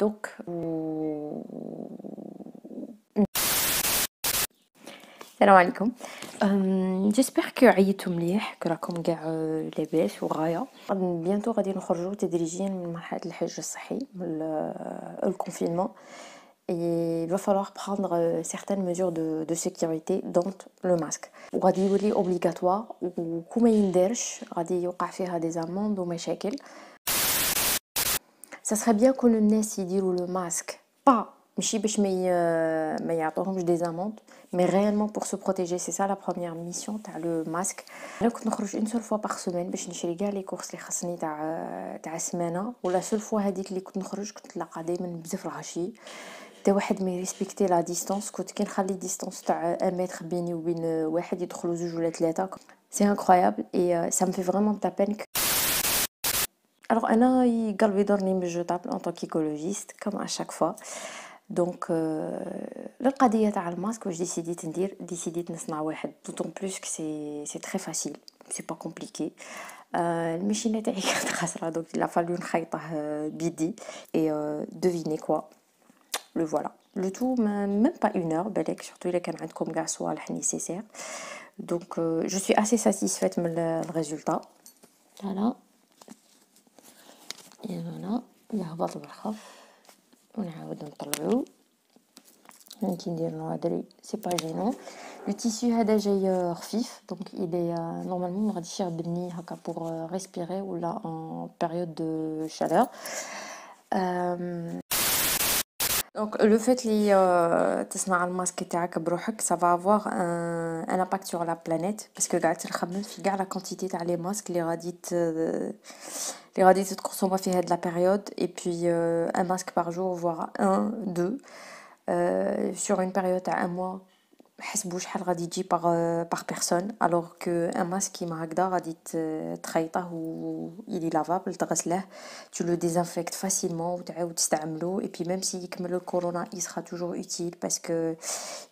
دوك السلام عليكم جيسبر كو عيطتو مليح كو راكم قاع لاباس وغايه بيانتو غادي نخرجوا تدريجيا من مرحله الحجر الصحي من الكونفينمون il va falloir prendre certaines mesures de, de sécurité dont le masque وغادي يولي اوبليغاتوار وكما يندرش غادي يوقع فيها دي زاموند ومشاكل ça serait bien que الناس يديروا le masque pas ماشي باش ما ما يعطوهمش دي زاموند مي ريالمون بور سو بروتيجي سي سا لا بروميير ميسيون تاع لو ماسك انا كنت نخرج اون سول فوا باغ سومين باش نشري كاع لي كورس اللي خاصني تاع تاع السمانه ولا سول فوا هذيك اللي كنت نخرج كنت نلقى دائما بزاف الغشي حتى واحد ما يريسبكتي لا ديستونس كنت كي نخلي ديستونس تاع 1 متر بيني وبين واحد يدخلوا زوج ولا ثلاثه سي انكرويابل اي سا مفي فريمون تا بين الوغ انا قلبي يدورني من جوتابل ان طونك ايكولوجيست كما اشاك فوا دونك القضيه تاع الماسك واش ديسيديت ندير ديسيديت نصنع واحد دوطون بلوس كو سي سي تري فاسيل سي با كومبليكي الماشينه تاعي كانت خاسره دونك لا فالو نخيطه بيدي اي دوفيني كوا لو فوالا لو تو ميم با اون اور بالك سورتو الا كان عندكم كاع صوالح نيسيسير دونك جو سوي اسي ساتيسفيت من الريزولتا فوالا فوالا يهبط بالخف ونعاود نطلعو هاني كي ندير نوادري سي با جينون لو تيسو هذا جاي خفيف دونك الي نورمالمون ما غاديش يخدمني هكا بور ريسبيري ولا ان بيريود دو شالور دونك لو فات لي تصنع الماسك تاعك بروحك سا فا افوار ان امباكت سور لا بلانيت باسكو قاعد تخمم في كاع لا كونتيتي تاع لي ماسك اللي غادي les radiations de consommation في هاد la période et puis euh, un masque par jour voire un deux euh, sur une période à un mois حسبوا شحال غادي يجي باغ باغ بيرسون الوغ كو ان ماسك كيما هكذا غادي تخيطه و الي لافابل تغسله tu le désinfectes facilement وتعاود تستعملو et puis même si يكمل الكورونا il sera toujours utile parce que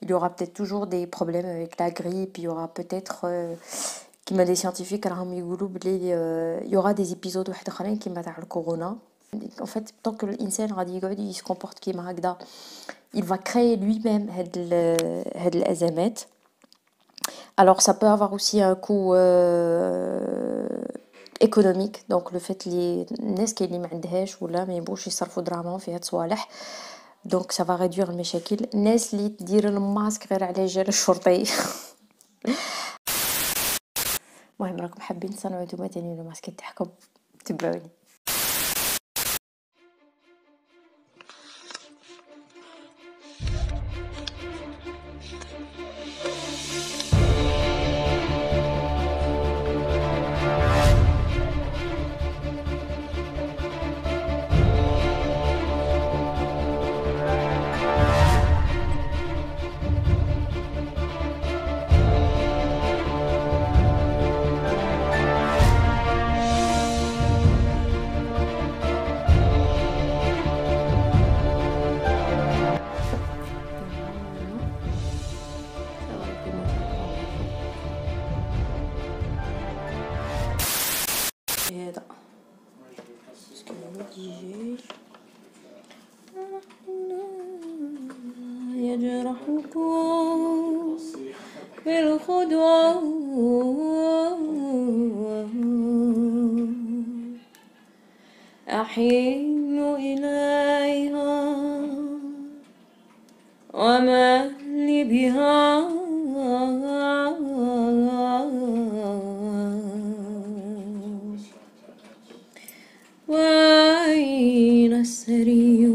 il y aura peut-être toujours des problèmes avec la grippe il y aura peut-être euh, كيما دي سيانتيفيك راهم يقولوا بلي يوغا دي ايبيزود واحد اخرين كيما تاع الكورونا en fait tant que الانسان غادي يقعد يسكومبورت كيما هكذا il va créer lui-même هاد هاد الازمات alors ça peut avoir aussi un coût euh, économique donc le fait لي الناس كاين اللي ما عندهاش ولا ما يبغوش يصرفوا دراهمهم في هاد الصوالح دونك سا فا ريدوير المشاكل الناس اللي تدير الماسك غير على جال الشرطي المهم راكم حابين تصنعوا نتوما تاني الماسك تاعكم تبعوني. يجرحكم بالخدوع أحن إليها وما لي بها. وأين السري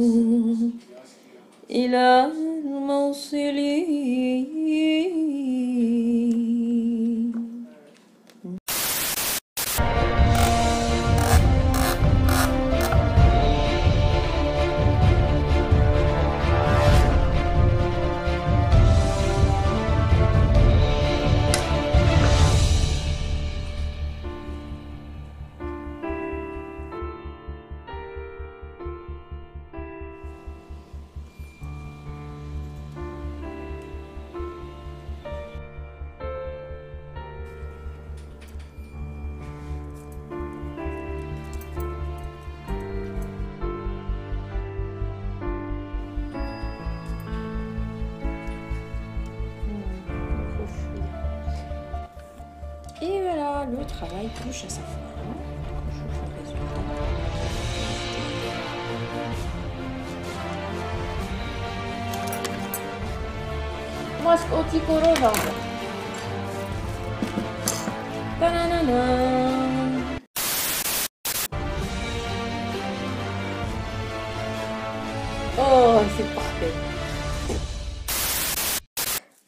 إلى الموصلين. le travail touche à sa fin. Je vous fais le. Masque Oh, c'est parfait.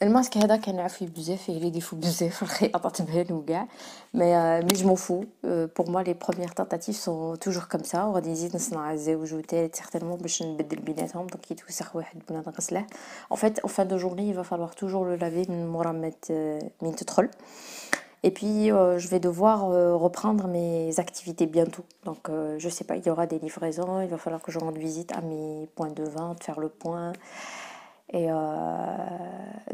الماسك هذا كان عافي بزاف فيه لي ديفو بزاف الخياطه تبان وكاع مي مي جو فو بور موا لي بروميير تونتاتيف سون توجور كوم سا وغادي نزيد نصنع الزواج وثالث سيغتينمون باش نبدل بيناتهم دونك يتوسخ واحد بلا نغسله اون فيت اون فان دو جورني يفا فالوار توجور لو لافي من مورا من تدخل Et puis, euh, je vais devoir euh, reprendre mes activités bientôt. Donc, euh, je sais pas, il y aura des livraisons, il va falloir que je rende visite à mes points de vente, faire le point. Et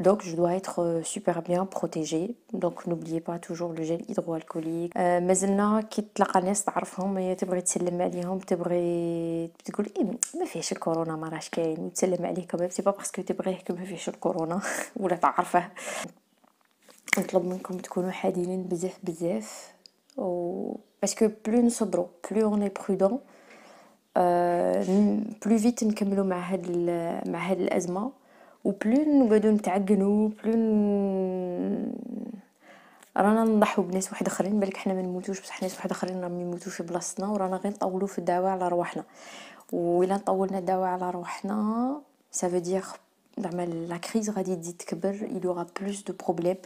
donc, je dois être super bien protégée. Donc, n'oubliez pas toujours le gel hydroalcoolique. مازلنا كي تلقى ناس تعرفهم تبغي تسلم عليهم تبغي تقول إيه ما فيهش الكورونا ما راهش كاين وتسلم عليه كمان سي با باسكو تبغيه ما فيهش الكورونا ولا تعرفه نطلب منكم تكونوا حذرين بزاف بزاف و باسكو بلو نصبروا بلو اون برودون بلو فيت نكملوا مع هاد مع هاد الازمه و بلو نقعدو نتعقنو بلو رانا نضحو بناس واحد آخرين بالك حنا ما نموتوش بصح ناس واحد آخرين راهم يموتو في بلاصتنا ورانا غير نطولو في الدعوه على رواحنا. و الا طولنا الدعوه على رواحنا veut dire زعما لا كريز غادي تزيد تكبر يلوغا بلوس دو بروبليم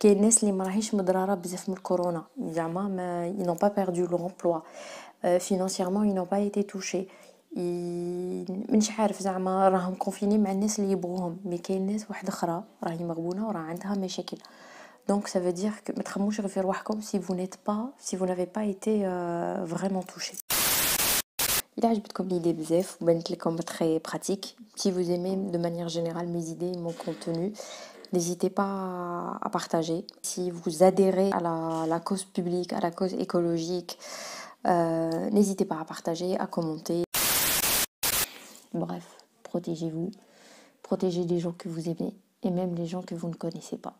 كاين الناس اللي ما راهيش مضراره بزاف من الكورونا زعما ما ينون با بيردو لومبلوا فينانسيرمون ينون با ايتي توشي منش عارف زعما راهم كونفيني مع الناس اللي يبغوهم مي كاين ناس واحده اخرى راهي مغبونه وراه عندها مشاكل دونك سا فو دير ما تخموش غير في رواحكم سي فو نيت با سي فو نافي با ايتي فريمون توشي Il عجبتكم l'idée بزاف وبانت لكم très pratique. Si vous aimez de manière générale mes idées, mon contenu, n'hésitez pas à partager. Si vous adhérez à la, la cause publique, à la cause écologique, euh, n'hésitez pas à partager, à commenter. Bref, protégez-vous, protégez les gens que vous aimez et même les gens que vous ne connaissez pas.